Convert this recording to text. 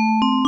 you